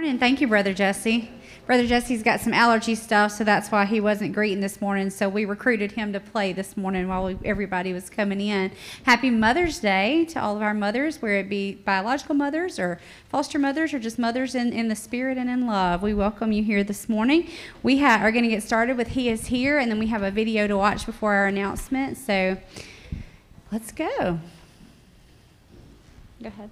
Morning. Thank you, Brother Jesse. Brother Jesse's got some allergy stuff, so that's why he wasn't greeting this morning. So we recruited him to play this morning while we, everybody was coming in. Happy Mother's Day to all of our mothers, whether it be biological mothers or foster mothers or just mothers in, in the spirit and in love. We welcome you here this morning. We ha- are going to get started with He is Here, and then we have a video to watch before our announcement. So let's go. Go ahead.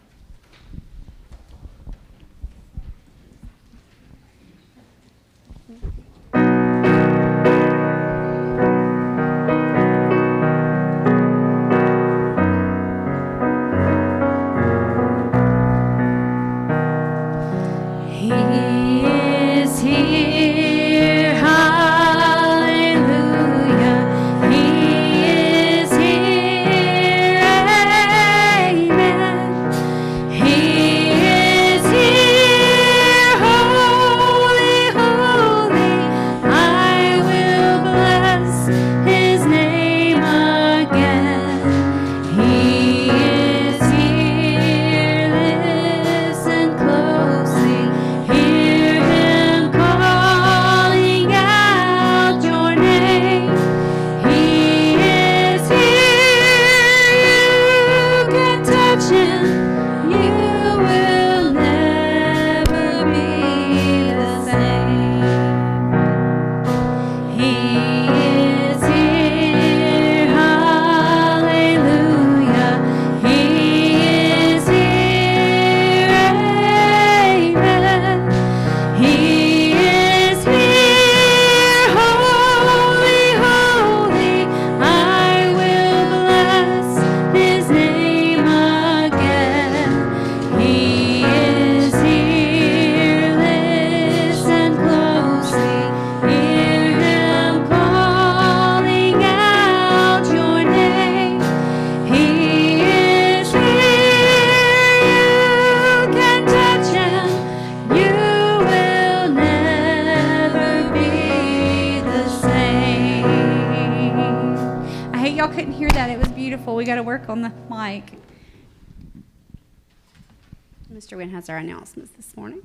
Our announcements this morning.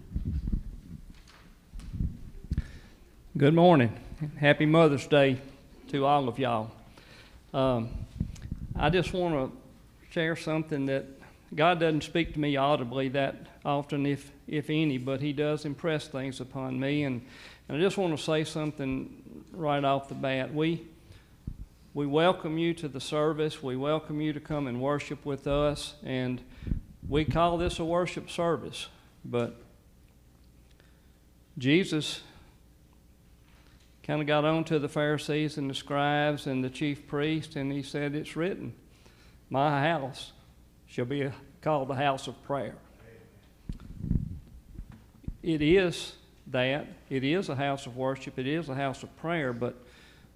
Good morning. Happy Mother's Day to all of y'all. Um, I just want to share something that God doesn't speak to me audibly that often, if, if any, but He does impress things upon me. And, and I just want to say something right off the bat. We, we welcome you to the service. We welcome you to come and worship with us. And we call this a worship service, but Jesus kind of got on to the Pharisees and the scribes and the chief priests, and he said, It's written, My house shall be called the house of prayer. It is that. It is a house of worship. It is a house of prayer, but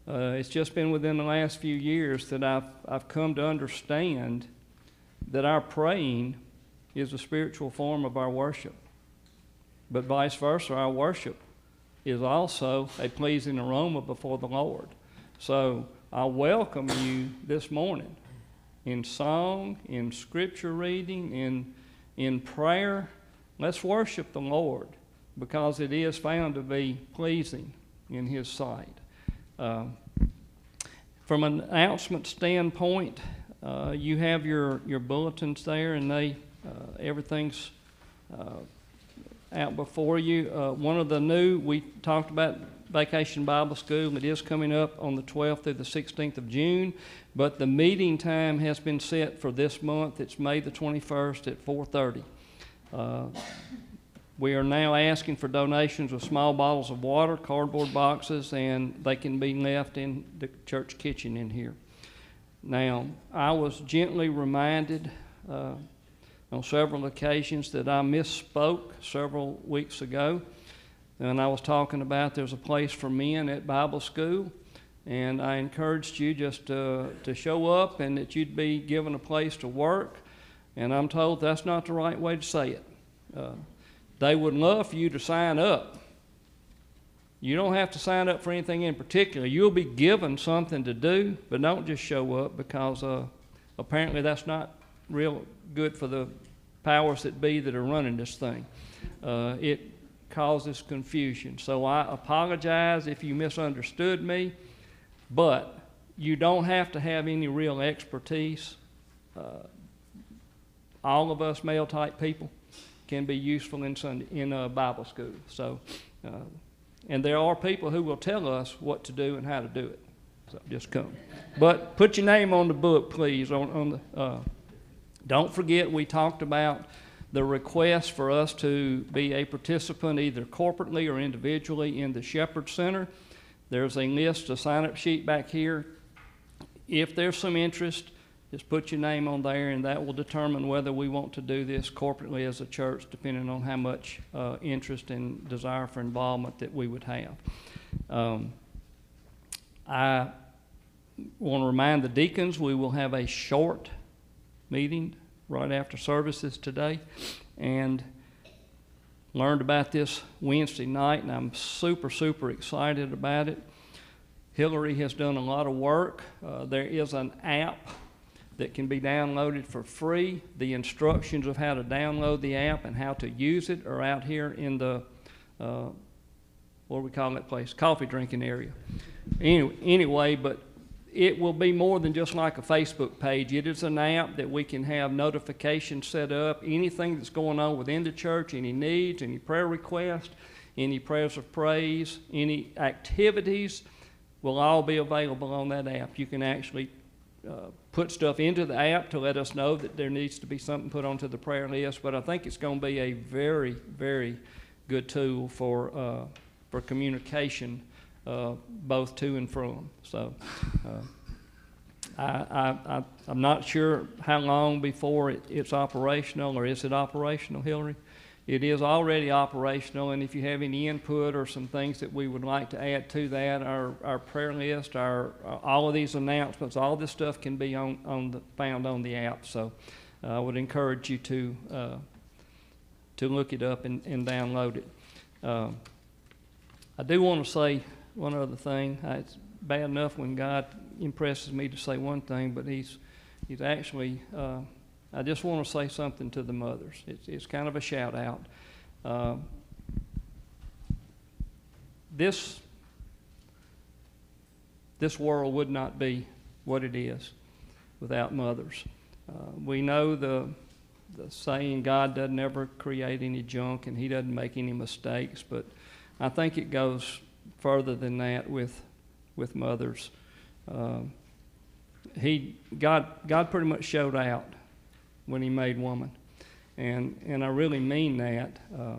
uh, it's just been within the last few years that I've, I've come to understand that our praying is a spiritual form of our worship. But vice versa, our worship is also a pleasing aroma before the Lord. So I welcome you this morning in song, in scripture reading, in, in prayer. Let's worship the Lord because it is found to be pleasing in His sight. Uh, from an announcement standpoint, uh, you have your, your bulletins there, and they everything's uh, out before you. Uh, one of the new, we talked about Vacation Bible School. It is coming up on the 12th through the 16th of June, but the meeting time has been set for this month. It's May the 21st at 4:30. Uh, we are now asking for donations of small bottles of water, cardboard boxes, and they can be left in the church kitchen in here. Now, I was gently reminded uh, on several occasions that I misspoke several weeks ago. And I was talking about there's a place for men at Bible school. And I encouraged you just to, to show up and that you'd be given a place to work. And I'm told that's not the right way to say it. Uh, they would love for you to sign up. You don't have to sign up for anything in particular. You'll be given something to do, but don't just show up because uh, apparently that's not real good for the powers that be that are running this thing. Uh, it causes confusion. So I apologize if you misunderstood me, but you don't have to have any real expertise. Uh, all of us male type people can be useful in Sunday, in uh, Bible school. So, uh, and there are people who will tell us what to do and how to do it. So just come. But put your name on the book, please. On, on the, uh, don't forget, we talked about the request for us to be a participant either corporately or individually in the Shepherd Center. There's a list, a sign-up sheet back here. If there's some interest, just put your name on there, and that will determine whether we want to do this corporately as a church, depending on how much uh, interest and desire for involvement that we would have. Um, I want to remind the deacons we will have a short meeting right after services today, and learned about this Wednesday night, and I'm super, super excited about it. Hillary has done a lot of work. Uh, there is an app that can be downloaded for free. The instructions of how to download the app and how to use it are out here in the, uh, what do we call that place? Coffee drinking area. Anyway, anyway, but it will be more than just like a Facebook page. It is an app that we can have notifications set up, anything that's going on within the church, any needs, any prayer requests, any prayers of praise, any activities will all be available on that app. You can actually uh, put stuff into the app to let us know that there needs to be something put onto the prayer list. But I think it's going to be a very, very good tool for uh, for communication, uh, both to and from. So. Uh, I, am not sure how long before it, it's operational, or is it operational, Hillary? It is already operational, and if you have any input or some things that we would like to add to that, our, our prayer list, our, uh, all of these announcements, all this stuff can be on, on the, found on the app. So uh, I would encourage you to, uh, to look it up and, and download it. Uh, I do want to say one other thing. It's bad enough when God impresses me to say one thing, but He's, he's actually uh, I just want to say something to the mothers. It's, it's kind of a shout out. Uh, this, this world would not be what it is without mothers. Uh, we know the, the saying, God doesn't ever create any junk and He doesn't make any mistakes, but I think it goes further than that with, with mothers. Uh, he, God, God pretty much showed out when he made woman. And, and I really mean that. Uh,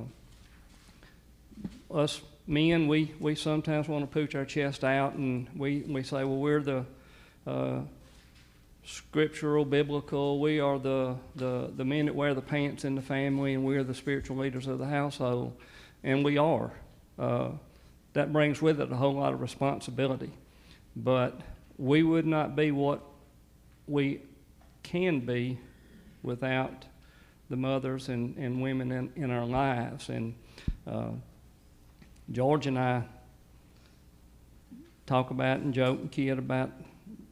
us men, we, we sometimes want to pooch our chest out and we, we say, well, we're the uh, scriptural, biblical, we are the, the, the men that wear the pants in the family and we're the spiritual leaders of the household. And we are. Uh, that brings with it a whole lot of responsibility. But we would not be what we can be without the mothers and, and women in, in our lives. And uh, George and I talk about and joke and kid about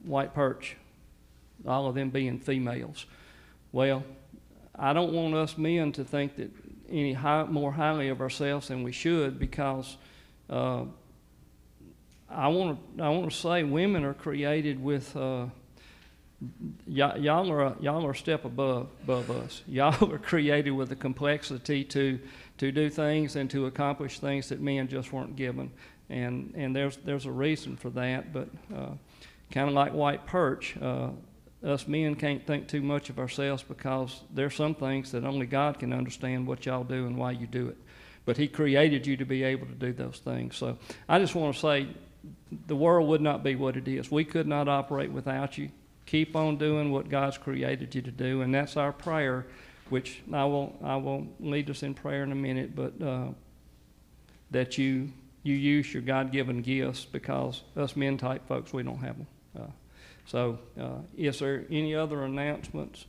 white perch, all of them being females. Well, I don't want us men to think that any high, more highly of ourselves than we should because uh, I want to I want to say women are created with uh, Y- y'all are y'all are a step above above us. Y'all are created with the complexity to to do things and to accomplish things that men just weren't given, and and there's there's a reason for that. But uh, kind of like white perch, uh, us men can't think too much of ourselves because there's some things that only God can understand what y'all do and why you do it. But He created you to be able to do those things. So I just want to say, the world would not be what it is. We could not operate without you keep on doing what God's created you to do, and that's our prayer, which I will I will lead us in prayer in a minute, but uh, that you you use your God-given gifts because us men type folks we don't have them. Uh, so, uh, is there any other announcements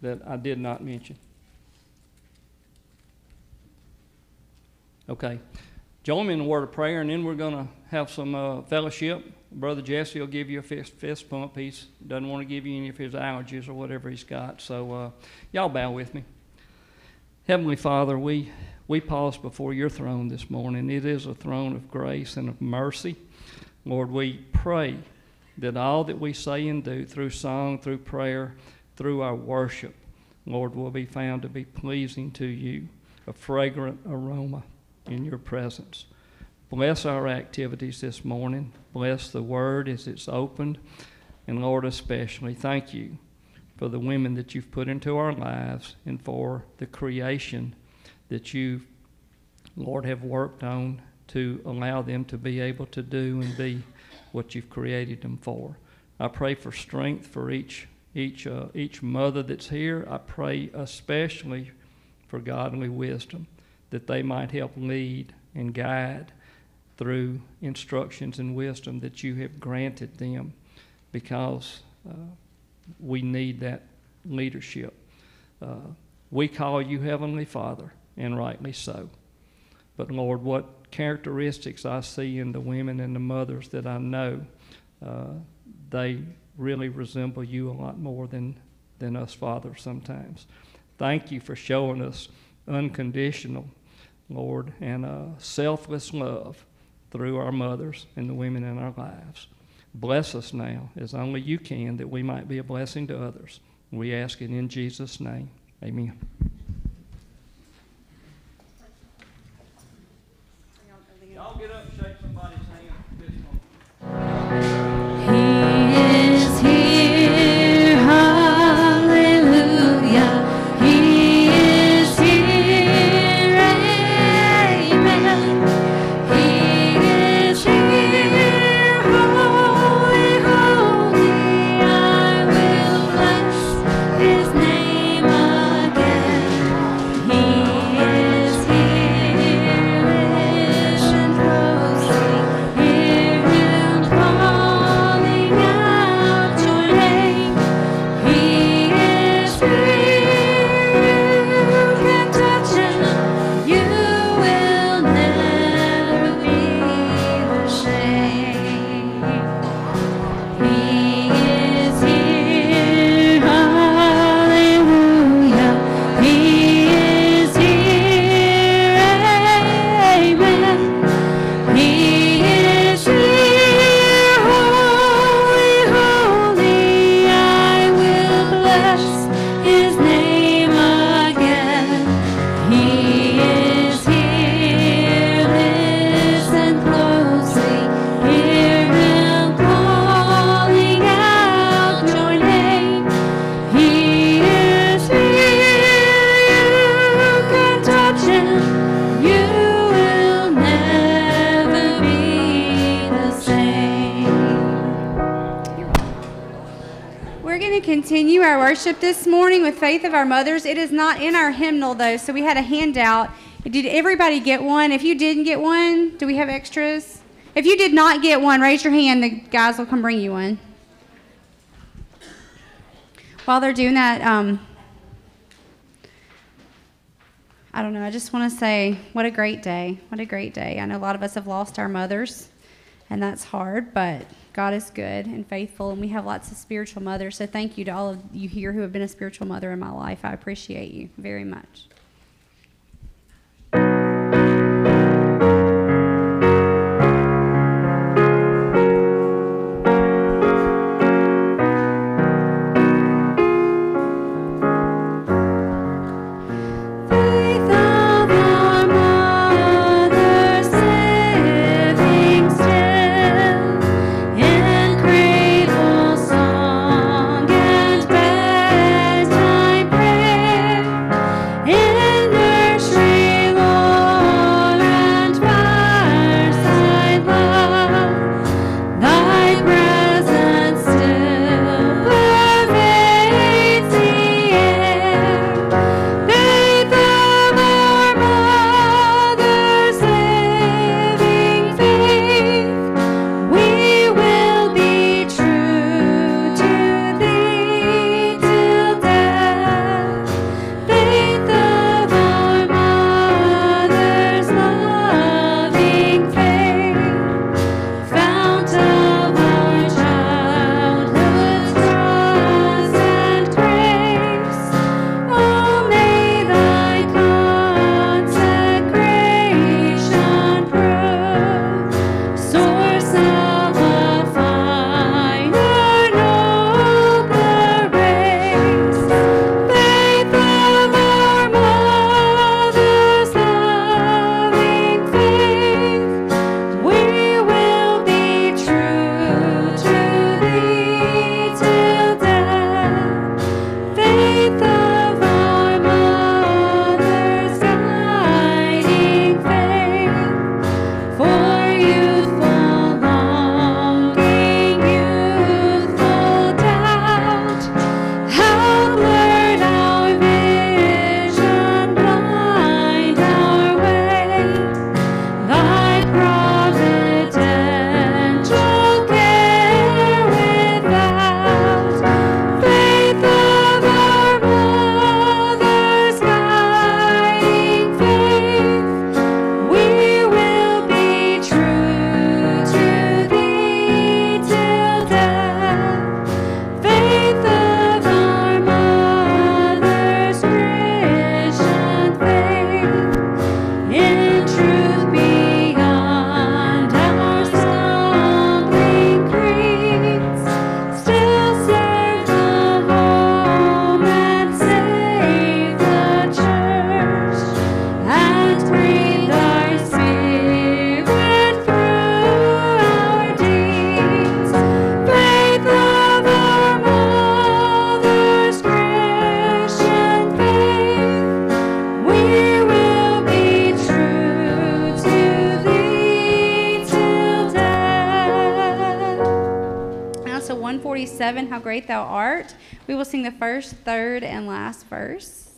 that I did not mention? Okay. Join me in a word of prayer, and then we're going to have some uh, fellowship. Brother Jesse will give you a fist, fist pump. He doesn't want to give you any of his allergies or whatever he's got. So, uh, y'all bow with me. Heavenly Father, we, we pause before your throne this morning. It is a throne of grace and of mercy. Lord, we pray that all that we say and do through song, through prayer, through our worship, Lord, will be found to be pleasing to you, a fragrant aroma in your presence. Bless our activities this morning. Bless the word as it's opened. And Lord, especially, thank you for the women that you've put into our lives and for the creation that you, Lord, have worked on to allow them to be able to do and be what you've created them for. I pray for strength for each each uh, each mother that's here. I pray especially for godly wisdom that they might help lead and guide through instructions and wisdom that you have granted them because uh, we need that leadership. Uh, we call you Heavenly Father, and rightly so. But Lord, what characteristics I see in the women and the mothers that I know, uh, they really resemble you a lot more than, than us fathers sometimes. Thank you for showing us unconditional, Lord, and uh, selfless love through our mothers and the women in our lives. Bless us now as only you can that we might be a blessing to others. We ask it in Jesus' name. Amen. Worship this morning with Faith of Our Mothers. It is not in our hymnal, though, so we had a handout. Did everybody get one? If you didn't get one, do we have extras? If you did not get one, raise your hand. The guys will come bring you one. While they're doing that, um, I don't know. I just want to say, what a great day. What a great day. I know a lot of us have lost our mothers, and that's hard, but God is good and faithful, and we have lots of spiritual mothers. So thank you to all of you here who have been a spiritual mother in my life. I appreciate you very much. great thou art. We will sing the first, third, and last verse.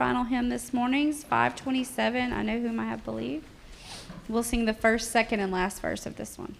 final hymn this morning's 527. I know whom I have believed. We'll sing the first, second, and last verse of this one.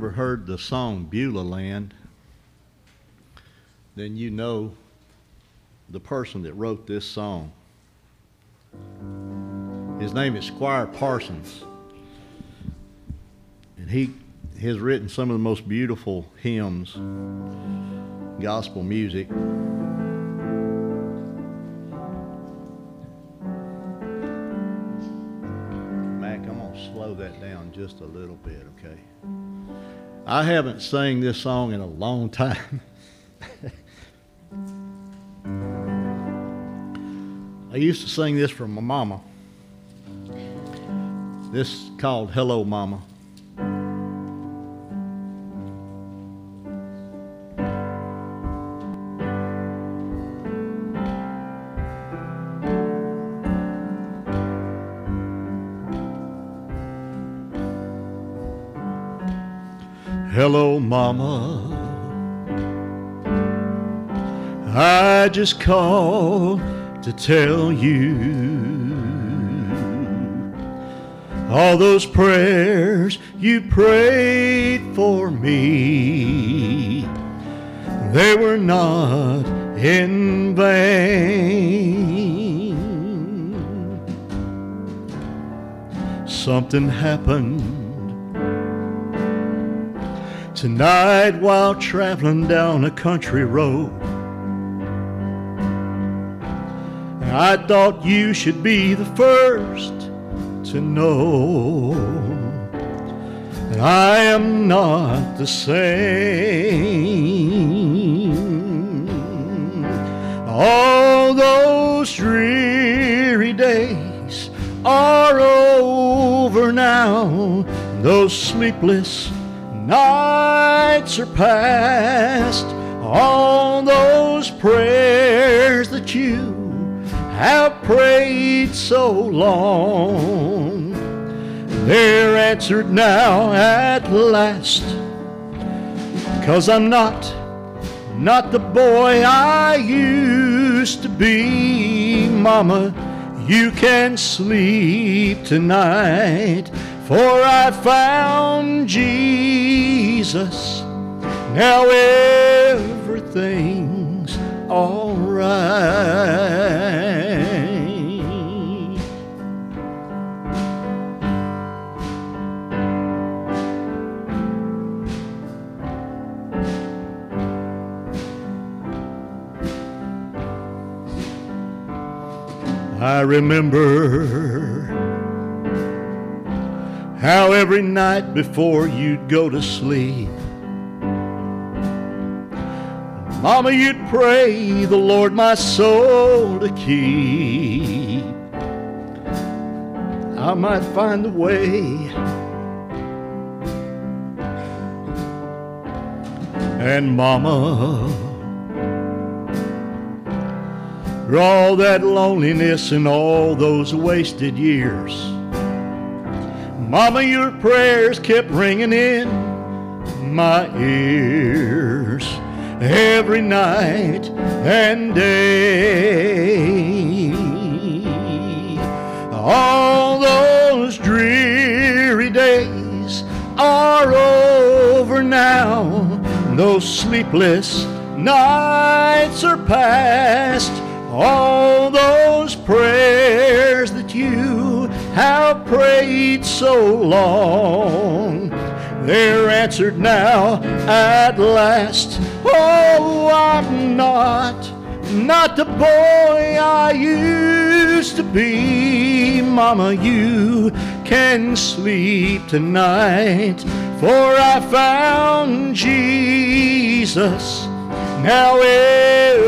Ever heard the song Beulah Land, then you know the person that wrote this song. His name is Squire Parsons. And he has written some of the most beautiful hymns, gospel music. I haven't sang this song in a long time. I used to sing this for my mama. This is called Hello Mama. Mama. I just called to tell you all those prayers you prayed for me. They were not in vain. Something happened tonight while traveling down a country road. I thought you should be the first to know that I am not the same. All those dreary days are over now. Those sleepless nights are past. All those prayers that you have prayed so long, they're answered now at last. Cause I'm not, not the boy I used to be. Mama, you can sleep tonight, for I found Jesus. Now everything's alright. I remember how every night before you'd go to sleep, Mama, you'd pray the Lord my soul to keep. I might find the way. And Mama, all that loneliness and all those wasted years. Mama, your prayers kept ringing in my ears every night and day. All those dreary days are over now. Those sleepless nights are past. All those prayers have prayed so long, they're answered now at last. Oh, I'm not, not the boy I used to be. Mama, you can sleep tonight, for I found Jesus. Now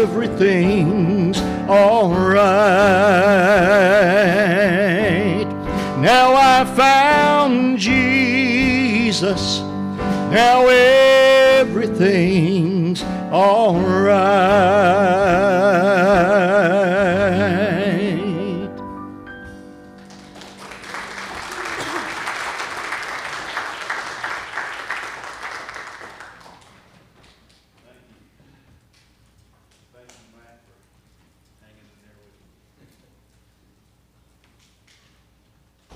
everything's alright. Now I found Jesus. Now everything's alright. Thank you, Matt, for hanging in there with me.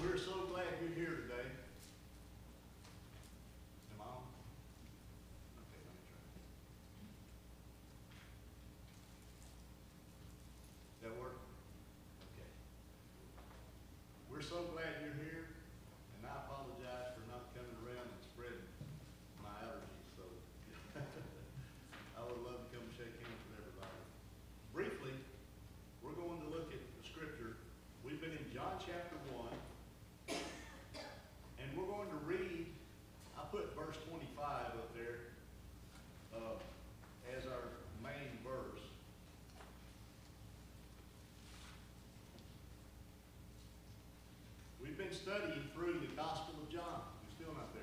We're so glad you're here today. Am I on? Okay, let me try. That work? Okay. We're so glad you're here, and I apologize for not coming around and spreading my allergies, so I would love to come shake hands with everybody. Briefly, we're going to look at the scripture. We've been in John chapter one, and we're going to read, I put verse twenty-five up there, uh, as our main verse. We've been studying through the Gospel of John. You're still not there.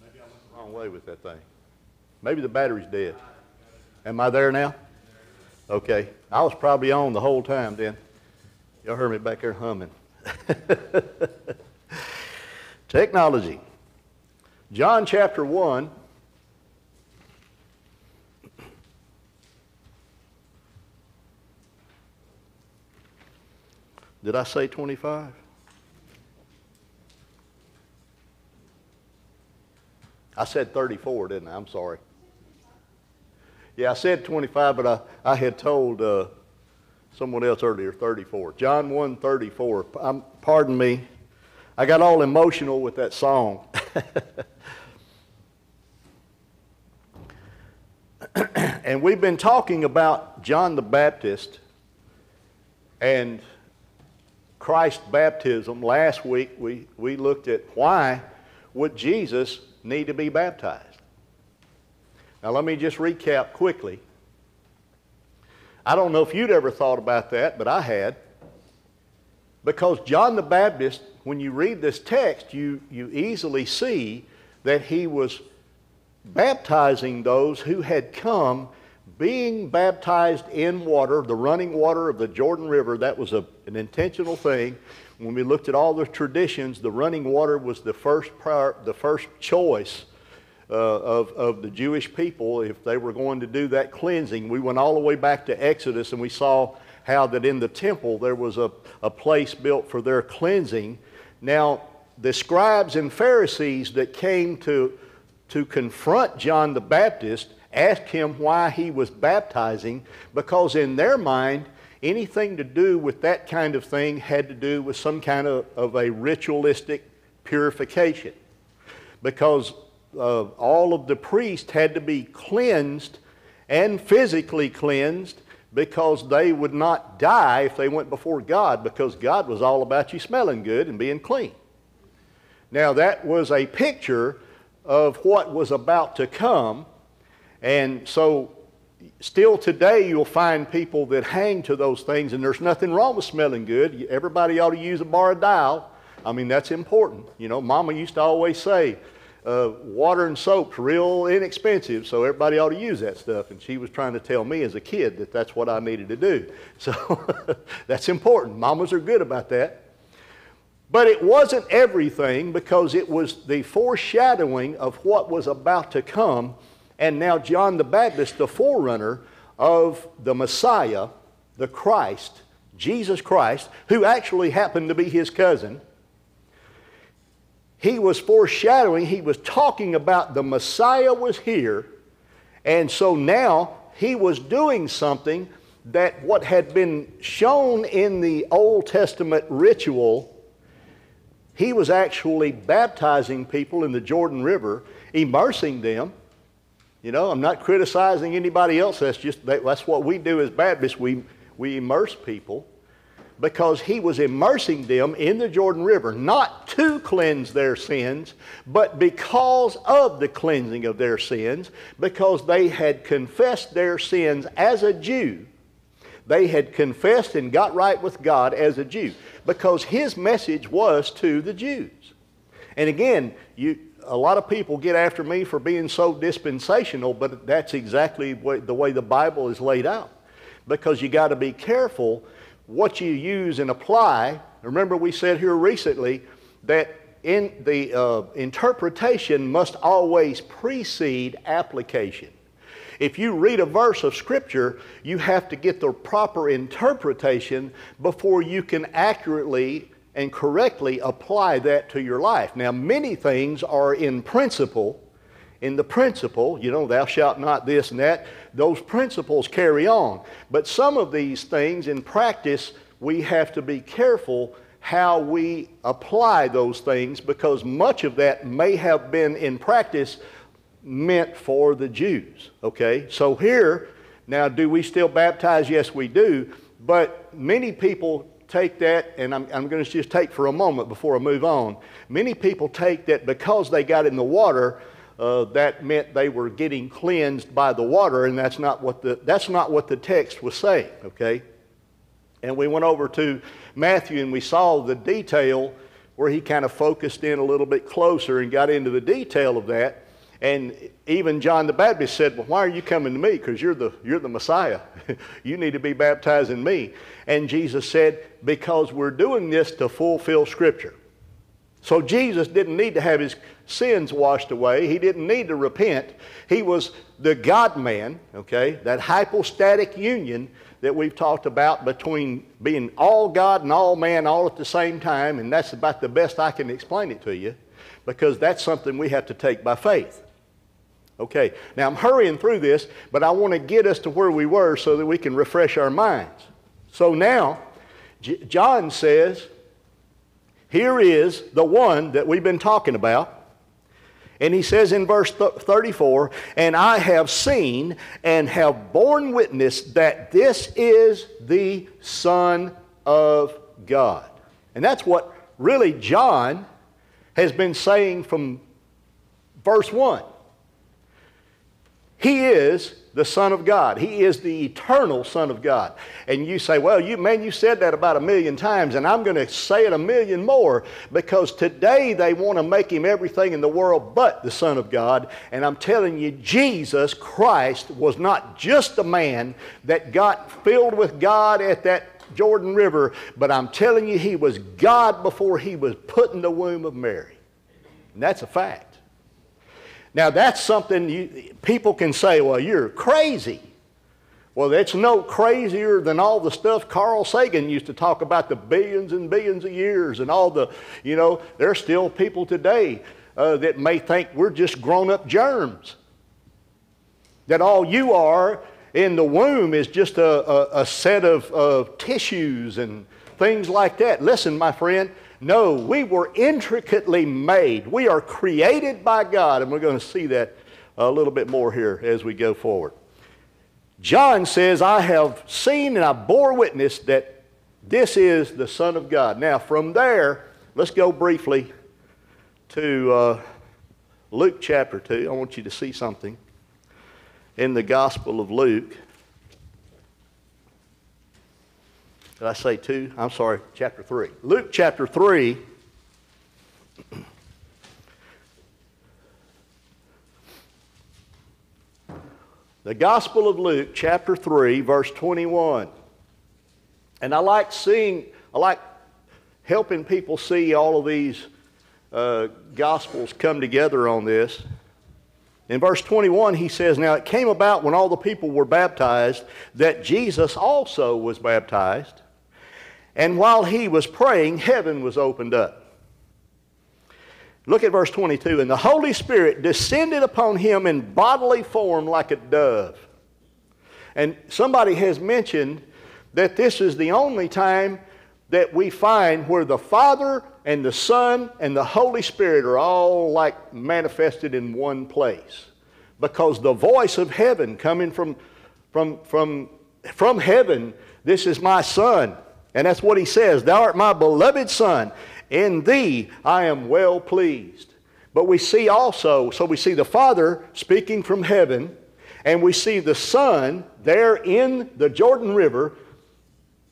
Maybe I went the wrong way with that thing. Maybe the battery's dead. Am I there now? Okay. I was probably on the whole time then. Y'all heard me back there humming. Technology. John chapter 1. Did I say 25? I said 34, didn't I? I'm sorry. Yeah, I said 25, but I, I had told uh, someone else earlier 34. John 1 34. Um, pardon me. I got all emotional with that song. and we've been talking about John the Baptist and Christ's baptism. Last week we, we looked at why would Jesus need to be baptized. Now let me just recap quickly. I don't know if you'd ever thought about that, but I had. Because John the Baptist, when you read this text, you, you easily see that he was baptizing those who had come being baptized in water, the running water of the Jordan River. That was a, an intentional thing. When we looked at all the traditions, the running water was the first, prior, the first choice uh, of, of the Jewish people if they were going to do that cleansing. We went all the way back to Exodus and we saw how that in the temple there was a, a place built for their cleansing. Now, the scribes and Pharisees that came to, to confront John the Baptist asked him why he was baptizing because in their mind, anything to do with that kind of thing had to do with some kind of, of a ritualistic purification. Because uh, all of the priests had to be cleansed and physically cleansed because they would not die if they went before God because God was all about you smelling good and being clean. Now, that was a picture of what was about to come. And so, still today, you'll find people that hang to those things, and there's nothing wrong with smelling good. Everybody ought to use a bar of dial. I mean, that's important. You know, Mama used to always say, uh, water and soap's real inexpensive, so everybody ought to use that stuff. And she was trying to tell me as a kid that that's what I needed to do. So that's important. Mamas are good about that. But it wasn't everything because it was the foreshadowing of what was about to come. And now, John the Baptist, the forerunner of the Messiah, the Christ, Jesus Christ, who actually happened to be his cousin, he was foreshadowing, he was talking about the Messiah was here. And so now he was doing something that what had been shown in the Old Testament ritual he was actually baptizing people in the Jordan River, immersing them. You know, I'm not criticizing anybody else. That's just that's what we do as Baptists. We we immerse people because he was immersing them in the Jordan River, not to cleanse their sins, but because of the cleansing of their sins, because they had confessed their sins as a Jew. They had confessed and got right with God as a Jew because his message was to the Jews. And again, you, a lot of people get after me for being so dispensational, but that's exactly the way the Bible is laid out. Because you got to be careful what you use and apply. Remember, we said here recently that in the uh, interpretation must always precede application. If you read a verse of Scripture, you have to get the proper interpretation before you can accurately and correctly apply that to your life. Now, many things are in principle. In the principle, you know, thou shalt not this and that, those principles carry on. But some of these things in practice, we have to be careful how we apply those things because much of that may have been in practice meant for the Jews. Okay? So here, now, do we still baptize? Yes, we do. But many people take that, and I'm, I'm going to just take for a moment before I move on. Many people take that because they got in the water, uh, that meant they were getting cleansed by the water, and that's not what the, that's not what the text was saying, okay? And we went over to Matthew and we saw the detail where he kind of focused in a little bit closer and got into the detail of that. And even John the Baptist said, Well, why are you coming to me? Because you're the, you're the Messiah. you need to be baptizing me. And Jesus said, Because we're doing this to fulfill Scripture. So Jesus didn't need to have his sins washed away. He didn't need to repent. He was the God man, okay? That hypostatic union that we've talked about between being all God and all man all at the same time. And that's about the best I can explain it to you because that's something we have to take by faith. Okay, now I'm hurrying through this, but I want to get us to where we were so that we can refresh our minds. So now, J- John says, here is the one that we've been talking about. And he says in verse th- 34, and I have seen and have borne witness that this is the Son of God. And that's what really John has been saying from verse 1. He is the Son of God. He is the eternal Son of God. And you say, well, you, man, you said that about a million times, and I'm going to say it a million more because today they want to make him everything in the world but the Son of God. And I'm telling you, Jesus Christ was not just a man that got filled with God at that Jordan River, but I'm telling you, he was God before he was put in the womb of Mary. And that's a fact. Now, that's something you, people can say, well, you're crazy. Well, that's no crazier than all the stuff Carl Sagan used to talk about the billions and billions of years and all the, you know, there's still people today uh, that may think we're just grown up germs. That all you are in the womb is just a, a, a set of, of tissues and things like that. Listen, my friend, no, we were intricately made. We are created by God, and we're going to see that a little bit more here as we go forward. John says, I have seen and I bore witness that this is the Son of God. Now, from there, let's go briefly to uh, Luke chapter 2. I want you to see something in the Gospel of Luke. Did I say 2? I'm sorry, chapter 3. Luke chapter 3. The Gospel of Luke, chapter 3, verse 21. And I like seeing, I like helping people see all of these uh, Gospels come together on this. In verse 21, he says, Now it came about when all the people were baptized that Jesus also was baptized. And while he was praying, heaven was opened up. Look at verse 22. And the Holy Spirit descended upon him in bodily form like a dove. And somebody has mentioned that this is the only time that we find where the Father and the Son and the Holy Spirit are all like manifested in one place. Because the voice of heaven coming from, from, from, from heaven, this is my Son. And that's what he says Thou art my beloved Son. In thee I am well pleased. But we see also, so we see the Father speaking from heaven, and we see the Son there in the Jordan River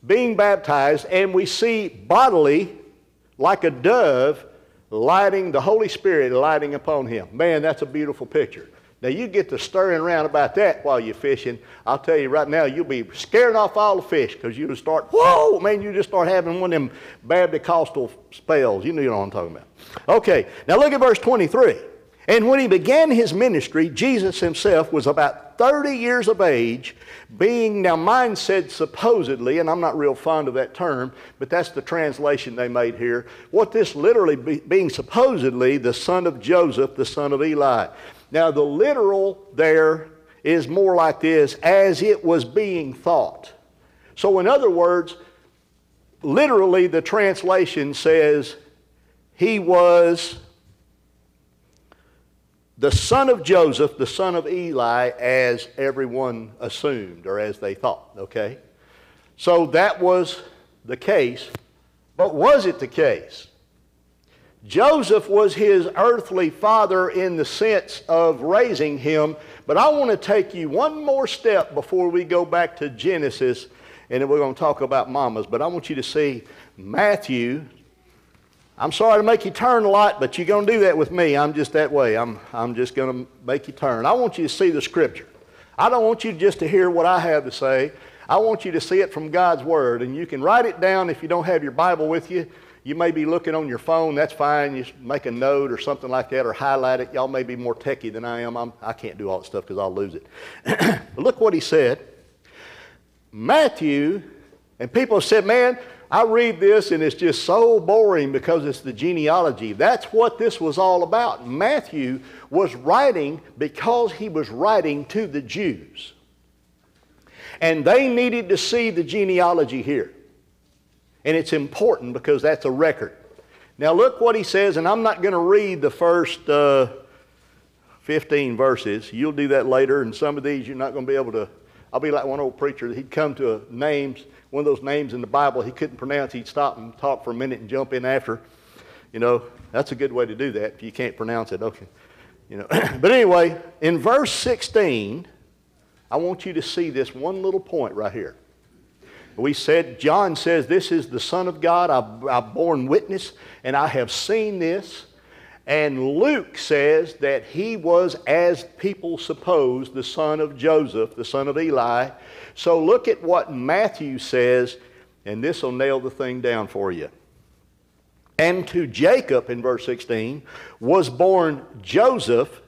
being baptized, and we see bodily, like a dove, lighting, the Holy Spirit lighting upon him. Man, that's a beautiful picture. Now, you get to stirring around about that while you're fishing. I'll tell you right now, you'll be scaring off all the fish because you'll start, whoa, man, you just start having one of them Baptist spells. You know what I'm talking about. Okay, now look at verse 23. And when he began his ministry, Jesus himself was about 30 years of age, being, now mine said supposedly, and I'm not real fond of that term, but that's the translation they made here. What this literally be, being supposedly the son of Joseph, the son of Eli. Now, the literal there is more like this as it was being thought. So, in other words, literally the translation says he was the son of Joseph, the son of Eli, as everyone assumed or as they thought, okay? So that was the case, but was it the case? Joseph was his earthly father in the sense of raising him, but I want to take you one more step before we go back to Genesis, and then we're going to talk about mamas. But I want you to see Matthew. I'm sorry to make you turn a lot, but you're going to do that with me. I'm just that way. I'm, I'm just going to make you turn. I want you to see the scripture. I don't want you just to hear what I have to say. I want you to see it from God's Word, and you can write it down if you don't have your Bible with you. You may be looking on your phone, that's fine. You make a note or something like that or highlight it. Y'all may be more techie than I am. I'm, I can not do all that stuff because I'll lose it. look what he said. Matthew, and people said, man, I read this and it's just so boring because it's the genealogy. That's what this was all about. Matthew was writing because he was writing to the Jews. And they needed to see the genealogy here. And it's important because that's a record. Now, look what he says, and I'm not going to read the first uh, 15 verses. You'll do that later, and some of these you're not going to be able to. I'll be like one old preacher. He'd come to a names, one of those names in the Bible he couldn't pronounce. He'd stop and talk for a minute and jump in after. You know, that's a good way to do that if you can't pronounce it. Okay. You know, but anyway, in verse 16, I want you to see this one little point right here. We said, John says, This is the Son of God. I've, I've borne witness, and I have seen this. And Luke says that he was, as people suppose, the son of Joseph, the son of Eli. So look at what Matthew says, and this will nail the thing down for you. And to Jacob, in verse 16, was born Joseph,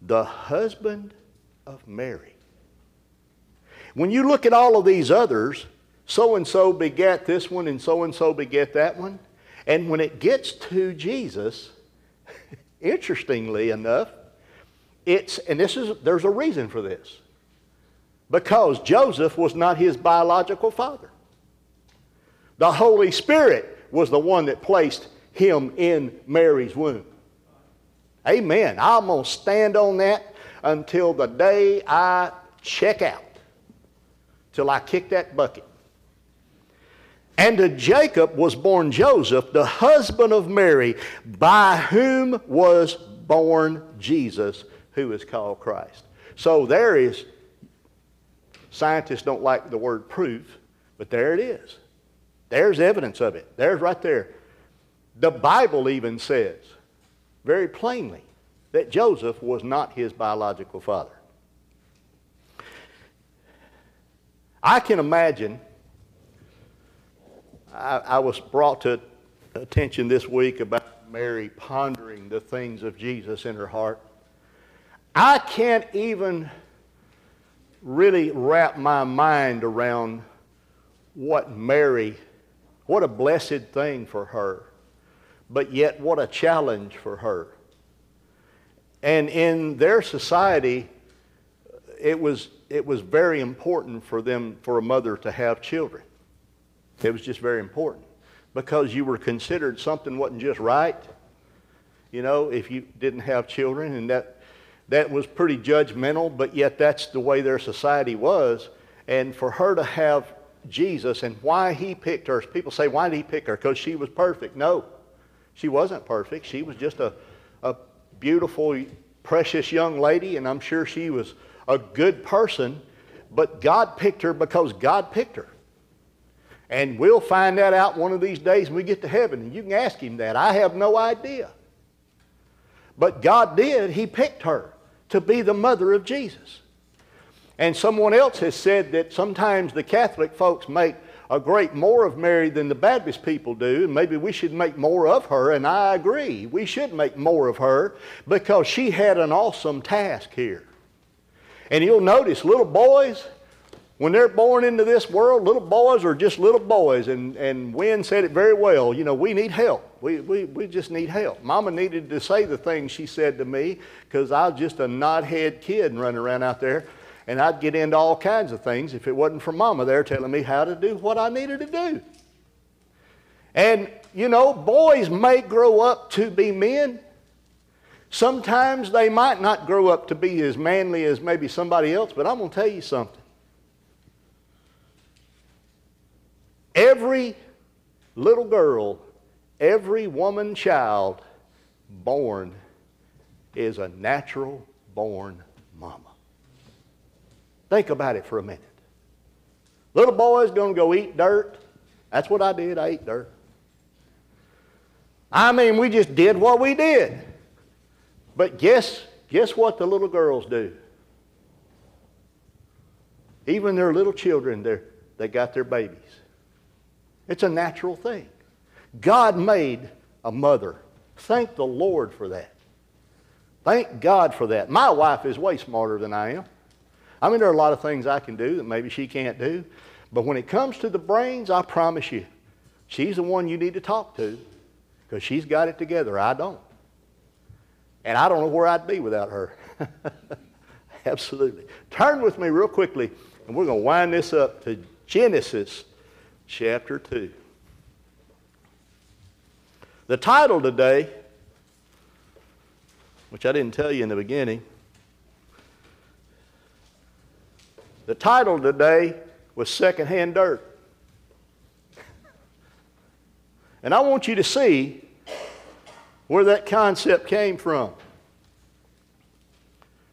the husband of Mary. When you look at all of these others, so and so begat this one and so and so begat that one. And when it gets to Jesus, interestingly enough, it's, and this is, there's a reason for this. Because Joseph was not his biological father. The Holy Spirit was the one that placed him in Mary's womb. Amen. I'm going to stand on that until the day I check out, till I kick that bucket. And to Jacob was born Joseph, the husband of Mary, by whom was born Jesus, who is called Christ. So there is, scientists don't like the word proof, but there it is. There's evidence of it. There's right there. The Bible even says very plainly that Joseph was not his biological father. I can imagine, I, I was brought to attention this week about Mary pondering the things of Jesus in her heart. I can't even really wrap my mind around what Mary, what a blessed thing for her, but yet what a challenge for her. And in their society, it was, it was very important for them, for a mother to have children. It was just very important because you were considered something wasn't just right. You know, if you didn't have children, and that that was pretty judgmental, but yet that's the way their society was. And for her to have Jesus and why he picked her, people say, why did he pick her? Because she was perfect. No, she wasn't perfect. She was just a, a beautiful, precious young lady, and I'm sure she was a good person, but God picked her because God picked her. And we'll find that out one of these days when we get to heaven. And you can ask him that. I have no idea. But God did. He picked her to be the mother of Jesus. And someone else has said that sometimes the Catholic folks make a great more of Mary than the Baptist people do, and maybe we should make more of her, and I agree. We should make more of her because she had an awesome task here. And you'll notice little boys, when they're born into this world, little boys are just little boys. And, and Wynn said it very well. You know, we need help. We, we, we just need help. Mama needed to say the things she said to me because I was just a knothead kid running around out there. And I'd get into all kinds of things if it wasn't for Mama there telling me how to do what I needed to do. And, you know, boys may grow up to be men. Sometimes they might not grow up to be as manly as maybe somebody else, but I'm going to tell you something. Every little girl, every woman child born is a natural born mama. Think about it for a minute. Little boy's going to go eat dirt. That's what I did. I ate dirt. I mean, we just did what we did. But guess, guess what the little girls do? Even their little children, they they got their babies. It's a natural thing. God made a mother. Thank the Lord for that. Thank God for that. My wife is way smarter than I am. I mean, there are a lot of things I can do that maybe she can't do. But when it comes to the brains, I promise you, she's the one you need to talk to because she's got it together. I don't. And I don't know where I'd be without her. Absolutely. Turn with me real quickly, and we're going to wind this up to Genesis chapter 2. The title today, which I didn't tell you in the beginning, the title today was Secondhand Dirt. And I want you to see where that concept came from.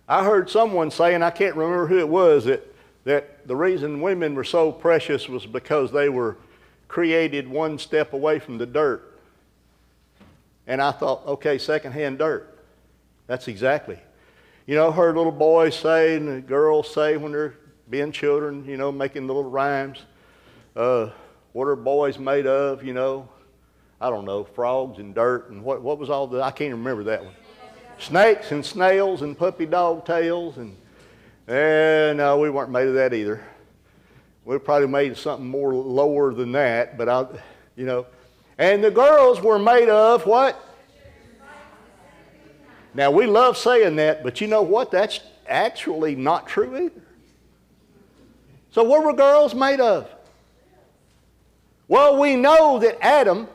I heard someone say, and I can't remember who it was, that that the reason women were so precious was because they were created one step away from the dirt. And I thought, okay, secondhand dirt. That's exactly. You know, heard little boys say and girls say when they're being children, you know, making little rhymes. Uh, what are boys made of, you know? I don't know, frogs and dirt and what, what was all the, I can't remember that one. snakes and snails and puppy dog tails and and no, we weren't made of that either. We were probably made of something more lower than that, but I, you know. And the girls were made of what? Now we love saying that, but you know what? That's actually not true either. So what were girls made of? Well, we know that Adam,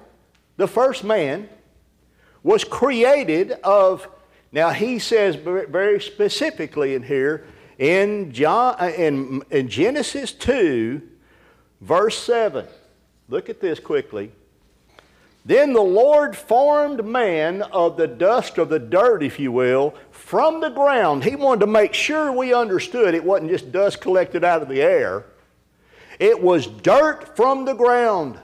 the first man, was created of. Now he says very specifically in here in John uh, in, in Genesis two, verse seven. Look at this quickly. Then the Lord formed man of the dust of the dirt, if you will, from the ground. He wanted to make sure we understood it wasn't just dust collected out of the air. It was dirt from the ground.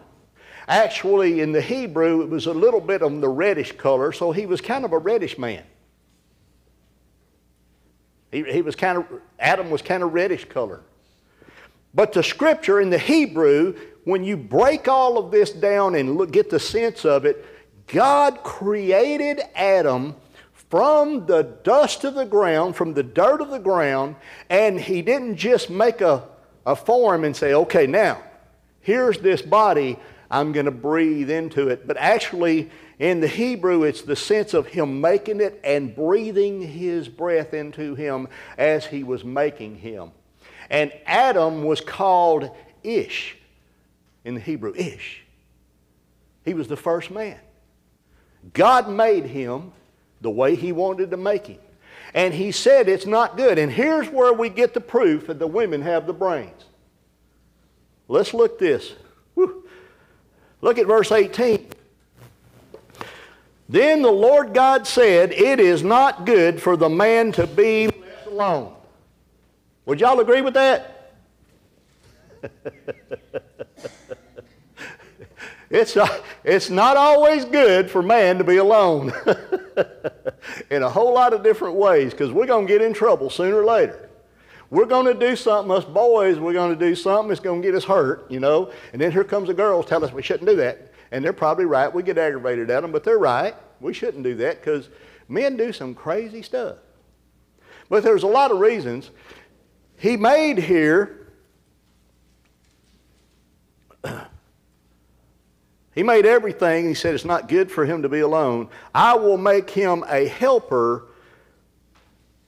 Actually, in the Hebrew, it was a little bit of the reddish color, so he was kind of a reddish man. He, he was kind of, Adam was kind of reddish color. But the scripture in the Hebrew, when you break all of this down and look, get the sense of it, God created Adam from the dust of the ground, from the dirt of the ground, and he didn't just make a, a form and say, okay, now, here's this body, I'm going to breathe into it. But actually, in the Hebrew, it's the sense of him making it and breathing his breath into him as he was making him. And Adam was called Ish in the Hebrew, Ish. He was the first man. God made him the way he wanted to make him. And he said it's not good. And here's where we get the proof that the women have the brains. Let's look this. Look at verse 18. Then the Lord God said, It is not good for the man to be left alone. Would y'all agree with that? it's, not, it's not always good for man to be alone in a whole lot of different ways because we're going to get in trouble sooner or later. We're going to do something, us boys, we're going to do something that's going to get us hurt, you know. And then here comes the girls tell us we shouldn't do that. And they're probably right. We get aggravated at them, but they're right. We shouldn't do that because men do some crazy stuff. But there's a lot of reasons. He made here, he made everything. He said it's not good for him to be alone. I will make him a helper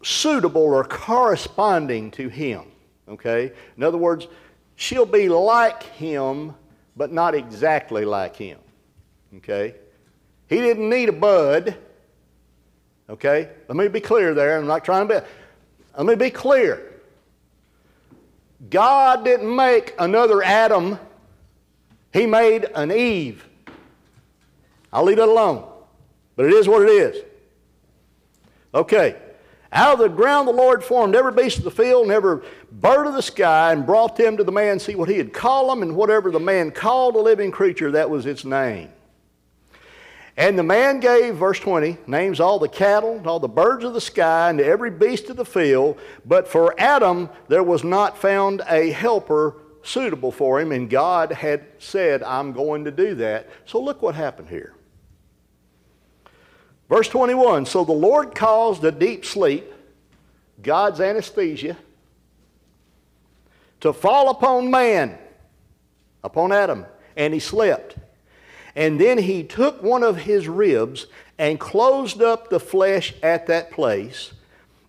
suitable or corresponding to him. Okay? In other words, she'll be like him, but not exactly like him. Okay? He didn't need a bud. Okay? Let me be clear there. I'm not trying to be. Let me be clear. God didn't make another Adam, He made an Eve. I'll leave it alone. But it is what it is. Okay. Out of the ground the Lord formed every beast of the field and every bird of the sky and brought them to the man, see what he had called them, and whatever the man called a living creature, that was its name. And the man gave, verse 20, names all the cattle, all the birds of the sky, and every beast of the field. But for Adam there was not found a helper suitable for him, and God had said, I'm going to do that. So look what happened here. Verse 21 So the Lord caused a deep sleep, God's anesthesia, to fall upon man, upon Adam, and he slept. And then he took one of his ribs and closed up the flesh at that place.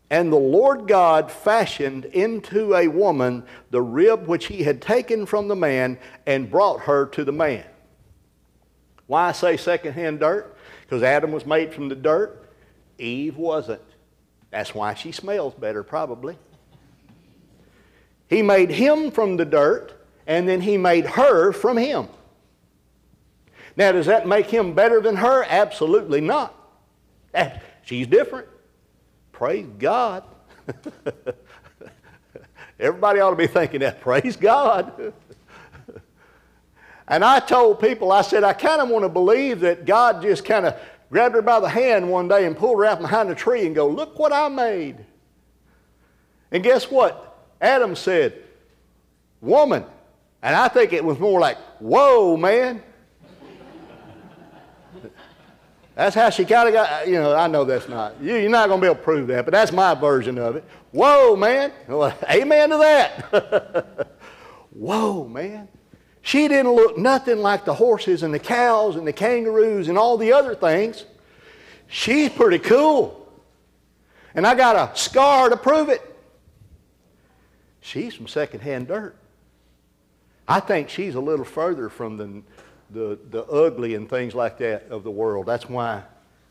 And the Lord God fashioned into a woman the rib which he had taken from the man and brought her to the man. Why I say secondhand dirt? Because Adam was made from the dirt, Eve wasn't. That's why she smells better, probably. He made him from the dirt, and then he made her from him. Now, does that make him better than her? Absolutely not. Eh, she's different. Praise God. Everybody ought to be thinking that. Praise God. and I told people, I said, I kind of want to believe that God just kind of grabbed her by the hand one day and pulled her out behind a tree and go, Look what I made. And guess what? Adam said, Woman. And I think it was more like, Whoa, man. That's how she kind of got, you know, I know that's not, you, you're not going to be able to prove that, but that's my version of it. Whoa, man. Well, amen to that. Whoa, man. She didn't look nothing like the horses and the cows and the kangaroos and all the other things. She's pretty cool. And I got a scar to prove it. She's from secondhand dirt. I think she's a little further from the, the, the ugly and things like that of the world. That's why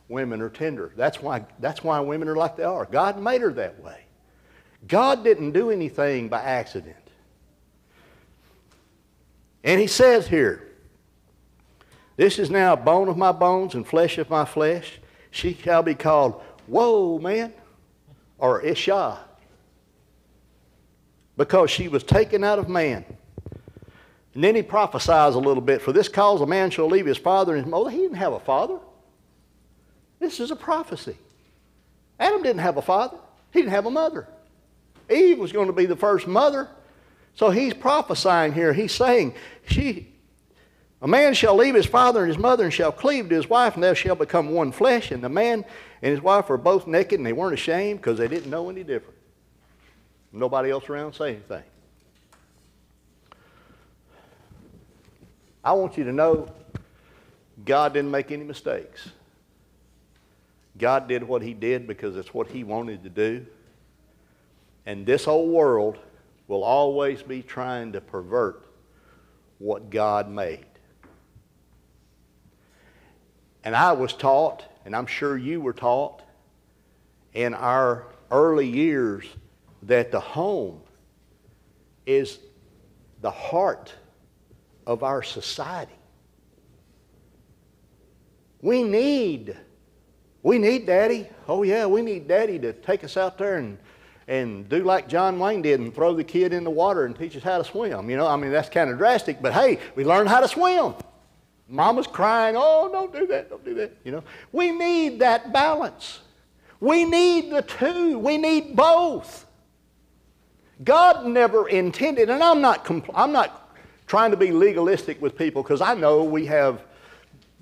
women are tender. That's why, that's why women are like they are. God made her that way. God didn't do anything by accident. And he says here, This is now a bone of my bones and flesh of my flesh. She shall be called, Whoa, man, or Isha, because she was taken out of man. And then he prophesies a little bit, For this cause a man shall leave his father and his mother. He didn't have a father. This is a prophecy. Adam didn't have a father, he didn't have a mother. Eve was going to be the first mother. So he's prophesying here. He's saying, she, A man shall leave his father and his mother and shall cleave to his wife, and they shall become one flesh. And the man and his wife were both naked, and they weren't ashamed because they didn't know any different. Nobody else around say anything. I want you to know God didn't make any mistakes. God did what He did because it's what He wanted to do. And this whole world will always be trying to pervert what God made. And I was taught, and I'm sure you were taught in our early years, that the home is the heart of our society. We need, we need daddy. Oh, yeah, we need daddy to take us out there and and do like John Wayne did and throw the kid in the water and teach us how to swim. You know, I mean, that's kind of drastic, but hey, we learned how to swim. Mama's crying, oh, don't do that, don't do that. You know, we need that balance. We need the two, we need both. God never intended, and I'm not, compl- I'm not trying to be legalistic with people because I know we have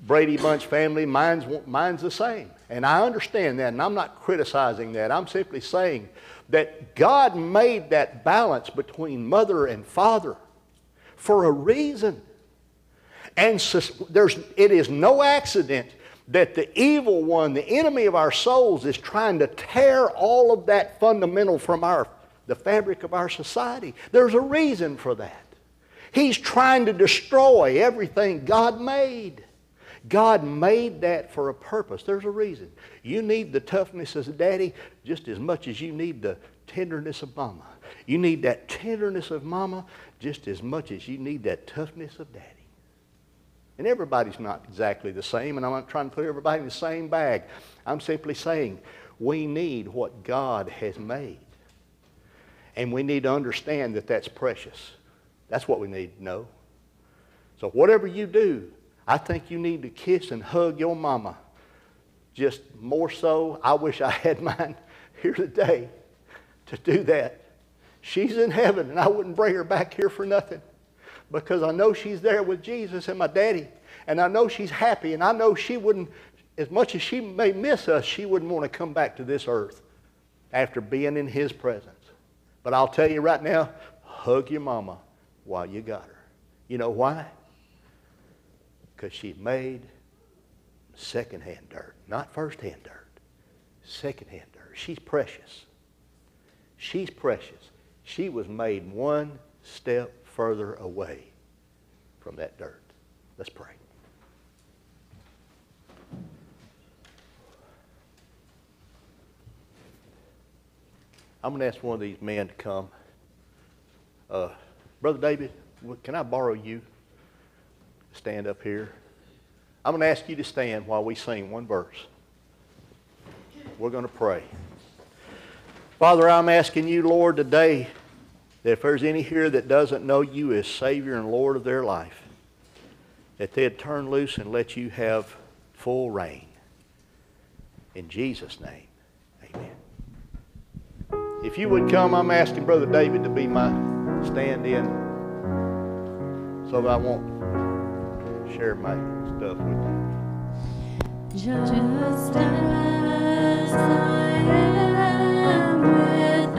Brady Bunch family, mine's, mine's the same. And I understand that, and I'm not criticizing that. I'm simply saying that God made that balance between mother and father for a reason. And there's, it is no accident that the evil one, the enemy of our souls, is trying to tear all of that fundamental from our, the fabric of our society. There's a reason for that. He's trying to destroy everything God made. God made that for a purpose. There's a reason. You need the toughness of daddy just as much as you need the tenderness of mama. You need that tenderness of mama just as much as you need that toughness of daddy. And everybody's not exactly the same, and I'm not trying to put everybody in the same bag. I'm simply saying we need what God has made. And we need to understand that that's precious. That's what we need to know. So, whatever you do, I think you need to kiss and hug your mama. Just more so, I wish I had mine here today to do that. She's in heaven, and I wouldn't bring her back here for nothing because I know she's there with Jesus and my daddy, and I know she's happy, and I know she wouldn't, as much as she may miss us, she wouldn't want to come back to this earth after being in his presence. But I'll tell you right now, hug your mama while you got her. You know why? Because she made secondhand dirt, not firsthand dirt, secondhand dirt. She's precious. She's precious. She was made one step further away from that dirt. Let's pray. I'm going to ask one of these men to come. Uh, Brother David, can I borrow you? Stand up here. I'm going to ask you to stand while we sing one verse. We're going to pray. Father, I'm asking you, Lord, today that if there's any here that doesn't know you as Savior and Lord of their life, that they'd turn loose and let you have full reign. In Jesus' name, amen. If you would come, I'm asking Brother David to be my stand in so that I won't share my stuff with you. Just as I am without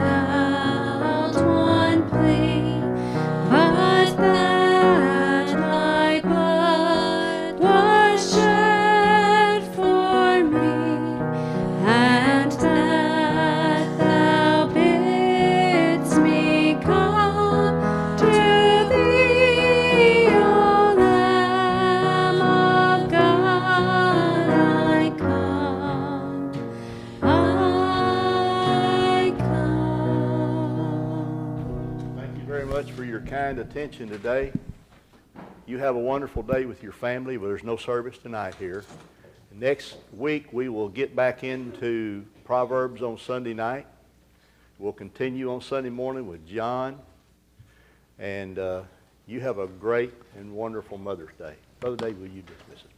kind attention today. You have a wonderful day with your family, but there's no service tonight here. Next week, we will get back into Proverbs on Sunday night. We'll continue on Sunday morning with John. And uh, you have a great and wonderful Mother's Day. Brother Dave, will you dismiss us?